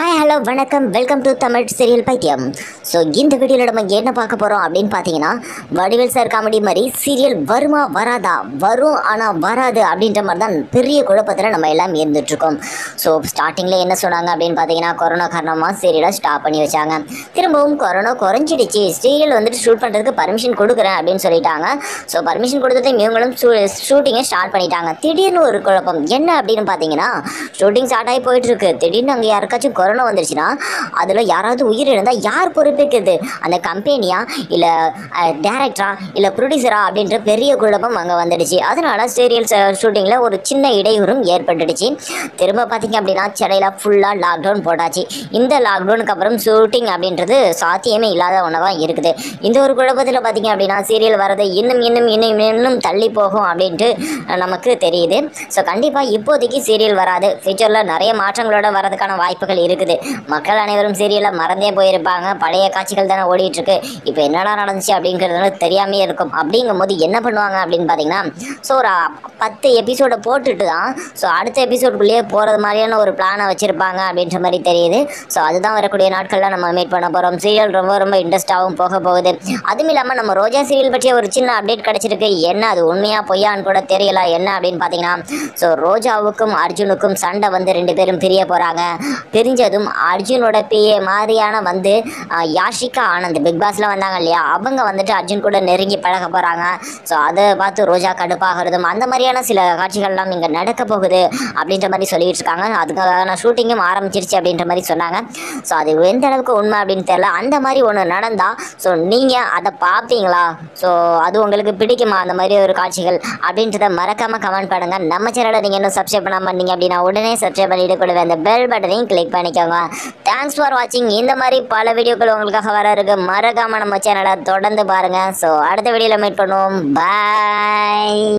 はい hello வணக்கம். Welcome to Tamil serial பைத்தியம். So இந்த வீடியோவில் நம்ம என்ன பார்க்க போகிறோம் அப்படின்னு பார்த்தீங்கன்னா வடிவேல் சார் காமெடி மாதிரி சீரியல் வருமா வராதா? வரும் ஆனால் வராது அப்படின்ற மாதிரி தான் பெரிய குழப்பத்தில் நம்ம எல்லாம் இருந்துகிட்ருக்கோம் ஸோ ஸ்டார்டிங்கில் என்ன சொன்னாங்க அப்படின்னு பார்த்தீங்கன்னா கொரோனா காரணமாக சீரியலை ஸ்டாப் பண்ணி வச்சாங்க. திரும்பவும் கொரோனா குறைஞ்சிடுச்சு. சீரியல் வந்துட்டு ஷூட் பண்ணுறதுக்கு பர்மிஷன் கொடுக்குறேன் அப்படின்னு சொல்லிட்டாங்க. ஸோ பர்மிஷன் கொடுத்தது இவங்களும் ஷூட்டிங்கை ஸ்டார்ட் பண்ணிட்டாங்க. திடீர்னு ஒரு குழப்பம். என்ன அப்படின்னு பார்த்தீங்கன்னா ஷூட்டிங் ஸ்டார்ட் ஆகி போயிட்டுருக்கு. திடீர்னு அங்கே யாருக்காச்சும் கொரோனா வந்துருச்சுன்னா அதில் யாராவது உயிரிழந்தால் யார் பொறுப்பேற்கிறது அந்த கம்பெனியா இல்லை டேரக்டரா இல்லை ப்ரொடியூசரா அப்படின்ற பெரிய குழப்பம் அங்கே வந்துடுச்சு. அதனால் சீரியல் ஷூட்டிங்கில் ஒரு சின்ன இடையூறும் ஏற்பட்டுடுச்சு. திரும்ப பார்த்தீங்க அப்படின்னா சென்னையில் ஃபுல்லாக லாக்டவுன் போட்டாச்சு. இந்த லாக்டவுனுக்கு அப்புறம் ஷூட்டிங் அப்படின்றது சாத்தியமே இல்லாத ஒன்றாக இருக்குது. இந்த ஒரு குழப்பத்தில் பார்த்தீங்க அப்படின்னா சீரியல் வரது இன்னும் இன்னும் இன்னும் இன்னும் தள்ளி போகும் அப்படின்ட்டு நமக்கு தெரியுது. ஸோ கண்டிப்பாக இப்போதைக்கு சீரியல் வராது. ஃபியூச்சரில் நிறைய மாற்றங்களோட வரதுக்கான வாய்ப்புகள் இருக்குது. மக்கள் அனைவரும் சீரியலை மறந்தே போயிருப்பாங்க. பழைய காட்சிகள் தானே ஓடிட்டு இருக்கு இப்போ என்னடா நடந்துச்சு அப்படிங்கிறது தெரியாமே இருக்கும். அப்படிங்கும்போது என்ன பண்ணுவாங்க அப்படின்னு பார்த்தீங்கன்னா ஸோ ஒரு பத்து எபிசோடை போட்டுட்டு தான் ஸோ அடுத்த எபிசோடுக்குள்ளேயே போகிறது மாதிரியான ஒரு பிளானை வச்சுருப்பாங்க அப்படின்ற மாதிரி தெரியுது. ஸோ அதுதான் வரக்கூடிய நாட்களில் நம்ம மீட் பண்ண போகிறோம் சீரியல் ரொம்ப ரொம்ப இன்ட்ரெஸ்டாகவும் போக போகுது. அதுவும் இல்லாமல் நம்ம ரோஜா சீரியல் பற்றிய ஒரு சின்ன அப்டேட் கிடச்சிருக்கு. என்ன அது உண்மையாக பொய்யான்னு கூட தெரியல. என்ன அப்படின்னு பார்த்தீங்கன்னா ஸோ ரோஜாவுக்கும் அர்ஜுனுக்கும் சண்டை வந்து ரெண்டு பேரும் பிரிய போகிறாங்க தெரிஞ்சதும் அர்ஜுனோட பே மாதிரியான வந்து யாஷிகா ஆனந்த் பிக் பாஸ்ல வந்தாங்க இல்லையா? அவங்க வந்துட்டு அர்ஜுன் கூட நெருங்கி பழக போகிறாங்க ஸோ அதை பார்த்து ரோஜா கடுப்பாகிறதும் அந்த மாதிரியான சில காட்சிகள்லாம் இங்கே நடக்க போகுது அப்படின்ற மாதிரி சொல்லிட்டு இருக்காங்க அதுக்கான ஷூட்டிங்கும் ஆரம்பிச்சிருச்சு அப்படின்ற மாதிரி சொன்னாங்க. ஸோ அது எந்த அளவுக்கு உண்மை அப்படின்னு தெரியல. அந்த மாதிரி ஒன்று நடந்தால் ஸோ நீங்கள் அதை பார்ப்பீங்களா? ஸோ அது உங்களுக்கு பிடிக்குமா? அந்த மாதிரி ஒரு காட்சிகள் அப்படின்றத மறக்காமல் கமெண்ட் பண்ணுங்க. நம்ம சேனலை நீங்கள் இன்னும் சப்ஸ்கிரைப் பண்ணாம பண்ணீங்க அப்படின்னா உடனே சப்ஸ்கிரைப் பண்ணிட்டு கூட அந்த பெல் பட்டனையும் கிளிக் பண்ணிக்கோங்க. தேங்க்ஸ் ஃபார் வாட்சிங் இந்த மாதிரி பல வீடியோக்கள் உங்களுக்காக வர இருக்கு. மறக்காமல் நம்ம சேனலை தொடர்ந்து பாருங்கள் ஸோ அடுத்த வீடியோவில் மீட் பண்ணுவோம். பாய்